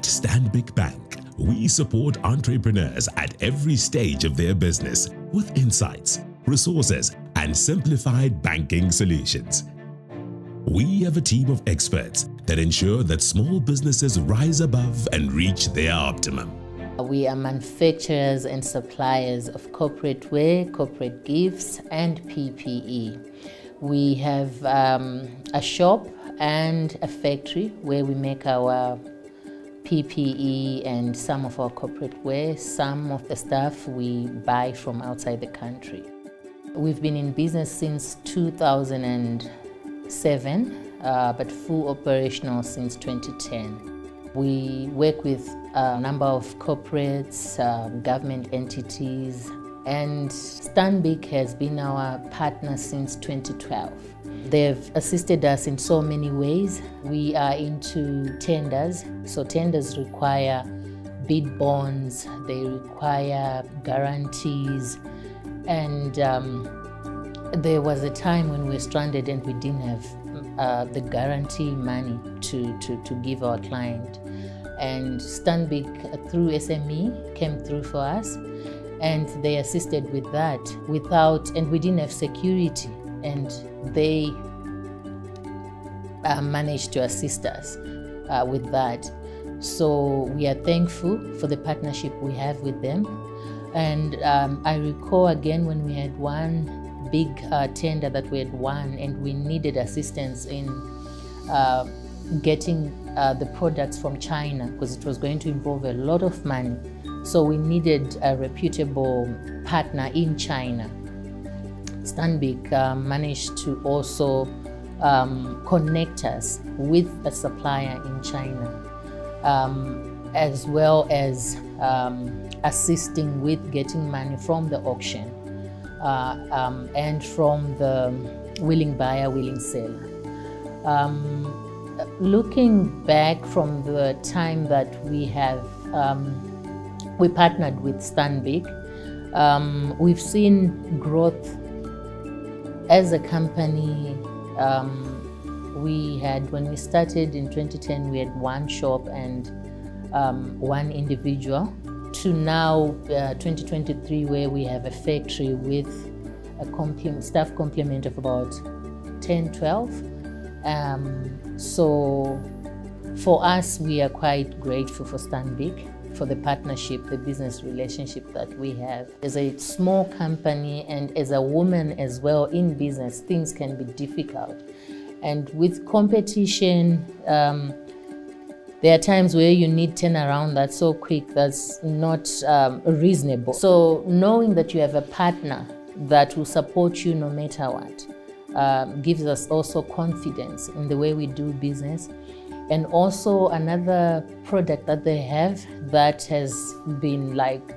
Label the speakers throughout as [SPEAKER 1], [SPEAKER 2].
[SPEAKER 1] At Stanbic Bank, we support entrepreneurs at every stage of their business with insights, resources, and simplified banking solutions. We have a team of experts that ensure that small businesses rise above and reach their optimum.
[SPEAKER 2] We are manufacturers and suppliers of corporate wear, corporate gifts, and PPE. We have um, a shop and a factory where we make our PPE and some of our corporate wear. Some of the stuff we buy from outside the country. We've been in business since 2007, uh, but full operational since 2010. We work with a number of corporates, uh, government entities, and Stanbic has been our partner since 2012. They've assisted us in so many ways. We are into tenders, so tenders require bid bonds, they require guarantees, and um, there was a time when we were stranded and we didn't have uh, the guarantee money to, to, to give our client. And Stanbic, uh, through SME, came through for us and they assisted with that without, and we didn't have security, and they uh, managed to assist us uh, with that. So we are thankful for the partnership we have with them. And um, I recall again when we had one big uh, tender that we had won, and we needed assistance in uh, getting uh, the products from China because it was going to involve a lot of money. So we needed a reputable partner in China. Stanbic uh, managed to also um, connect us with a supplier in China, um, as well as um, assisting with getting money from the auction uh, um, and from the willing buyer, willing seller. Um, looking back from the time that we have um, we partnered with Stanbic. Um, we've seen growth as a company. Um, we had, when we started in 2010, we had one shop and um, one individual, to now uh, 2023, where we have a factory with a complement, staff complement of about 10, 12. Um, so for us, we are quite grateful for Stanbic for the partnership, the business relationship that we have. As a small company and as a woman as well in business, things can be difficult. And with competition, um, there are times where you need turnaround that's so quick that's not um, reasonable. So knowing that you have a partner that will support you no matter what um, gives us also confidence in the way we do business and also another product that they have that has been like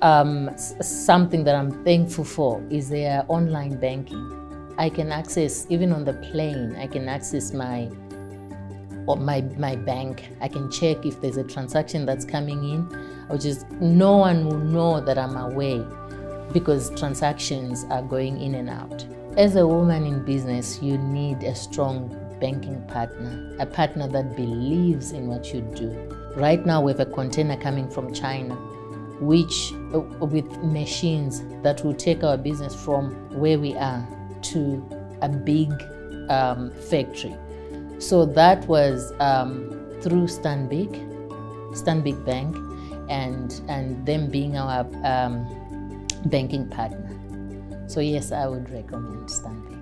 [SPEAKER 2] um, something that I'm thankful for is their online banking. I can access, even on the plane, I can access my my, my bank. I can check if there's a transaction that's coming in, which is no one will know that I'm away because transactions are going in and out. As a woman in business, you need a strong banking partner, a partner that believes in what you do. Right now, we have a container coming from China, which uh, with machines that will take our business from where we are to a big um, factory. So that was um, through Stanbic, Stanbic Bank, and and them being our um, banking partner. So yes, I would recommend Stanbic.